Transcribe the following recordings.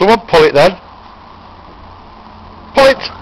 Someone pull it then. Pull it!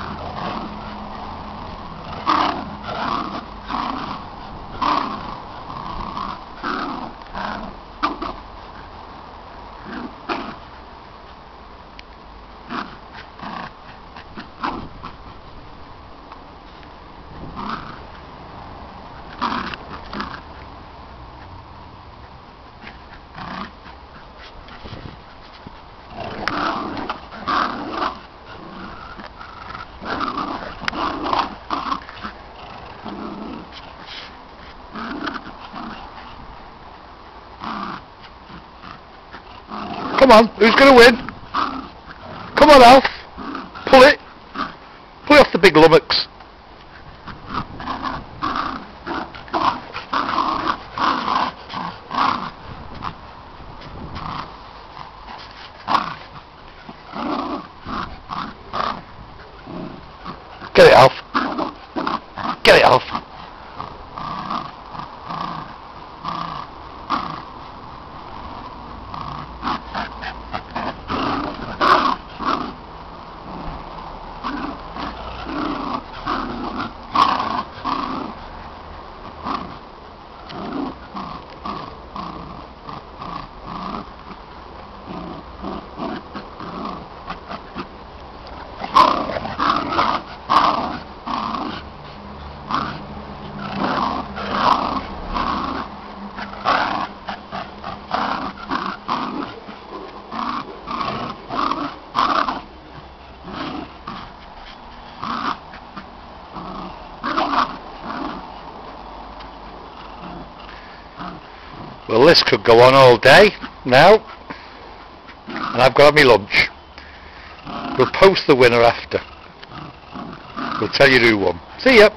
Come on, who's going to win? Come on, Alf. Pull it. Pull it off the big lummocks. Get it, Alf. Get it, Alf. Well, this could go on all day now, and I've got my lunch. We'll post the winner after. We'll tell you who won. See ya.